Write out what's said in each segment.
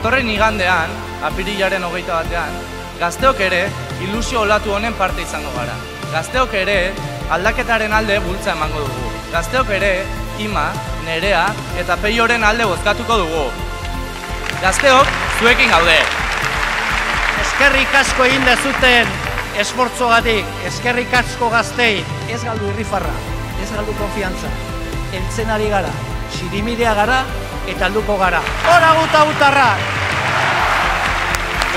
Datorren igandean, apirilaren hogeita batean, gazteok ere ilusio olatu honen parte izango gara. Gazteok ere aldaketaren alde bultza emango dugu. Gazteok ere ima, nerea eta peioren alde bozkatuko dugu. Gazteok zuekin gaude. Eskerrik asko egin dezuten esfortzogatik, eskerrik asko gaztei, ez galdu irrifarra, ez galdu konfiantza. Entzen ari gara, sirimidea gara eta alduko gara. Hora guta gutarra!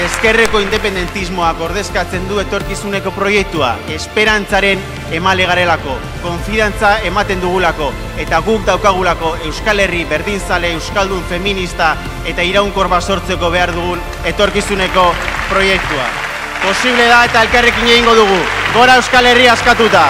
Ezkerreko independentismoak ordezkatzen du etorkizuneko proiektua, esperantzaren emale garelako, konfidantza ematen dugulako, eta guk daukagulako Euskal Herri berdinzale, Euskaldun feminista eta iraunkor basortzeko behar dugun etorkizuneko proiektua. Posible da eta elkarrekin egingo dugu. Gora Euskal Herri askatuta!